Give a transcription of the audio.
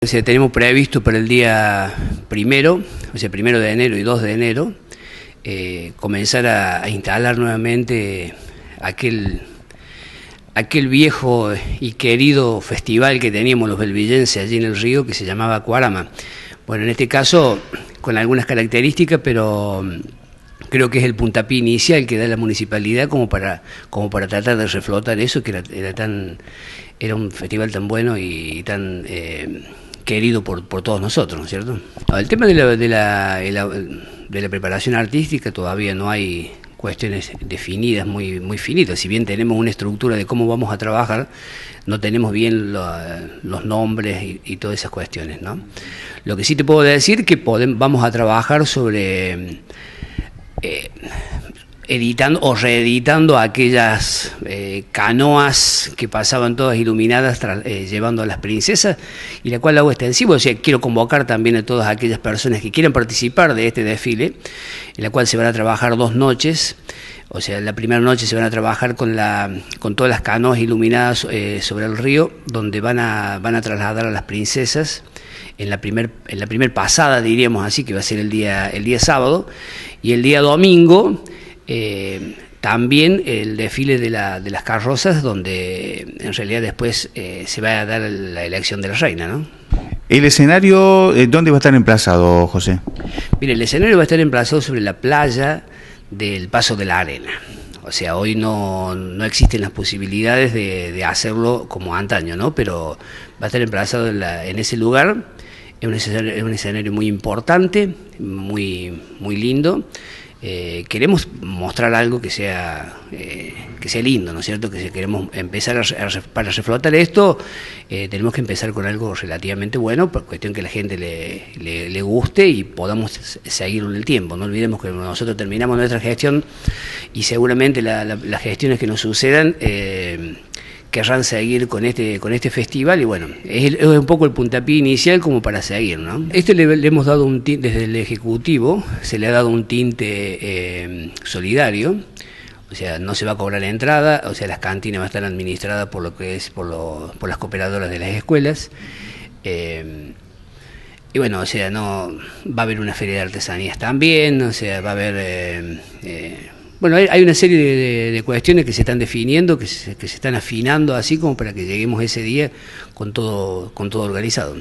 Tenemos previsto para el día primero, o sea, primero de enero y 2 de enero, eh, comenzar a, a, instalar nuevamente aquel, aquel viejo y querido festival que teníamos los belvillenses allí en el río que se llamaba Cuarama. Bueno, en este caso con algunas características, pero mm, creo que es el puntapié inicial que da la municipalidad como para, como para tratar de reflotar eso, que era, era tan era un festival tan bueno y tan eh, querido por, por, todos nosotros, ¿no es cierto? El tema de la, de, la, de la preparación artística todavía no hay cuestiones definidas, muy, muy finitas. Si bien tenemos una estructura de cómo vamos a trabajar, no tenemos bien lo, los nombres y, y, todas esas cuestiones. ¿no? Lo que sí te puedo decir que podemos, vamos a trabajar sobre eh, editando o reeditando aquellas eh, canoas que pasaban todas iluminadas eh, llevando a las princesas y la cual hago extensivo, o sea, quiero convocar también a todas aquellas personas que quieran participar de este desfile, en la cual se van a trabajar dos noches, o sea, la primera noche se van a trabajar con, la, con todas las canoas iluminadas eh, sobre el río, donde van a, van a trasladar a las princesas en la primer, en la primer pasada, diríamos así, que va a ser el día, el día sábado, y el día domingo eh, también el desfile de, la, de, las carrozas, donde en realidad después eh, se va a dar la elección de la reina, ¿no? ¿El escenario eh, dónde va a estar emplazado, José? Mire, el escenario va a estar emplazado sobre la playa del Paso de la Arena. O sea, hoy no, no existen las posibilidades de, de, hacerlo como antaño, ¿no? Pero va a estar emplazado en, la, en ese lugar. Es un, escenario, es un escenario muy importante, muy, muy lindo. Eh, queremos mostrar algo que sea eh, que sea lindo, ¿no es cierto? Que si queremos empezar a, para reflotar esto, eh, tenemos que empezar con algo relativamente bueno, por cuestión que la gente le, le, guste y podamos seguirlo en el tiempo. No olvidemos que nosotros terminamos nuestra gestión y seguramente la, la, las gestiones que nos sucedan querrán seguir con este, con este festival y bueno, es, un poco el puntapié inicial como para seguir, ¿no? Este le, hemos dado un tinte, desde el Ejecutivo, se le ha dado un tinte eh, solidario, o sea, no se va a cobrar la entrada, o sea, las cantinas van a estar administradas por lo que es, por, lo, por las cooperadoras de las escuelas. Eh, y bueno, o sea, no va a haber una feria de artesanías también, o sea, va a haber eh, bueno, hay, una serie de, cuestiones que se están definiendo, que se, que se están afinando así como para que lleguemos ese día con todo, con todo organizado.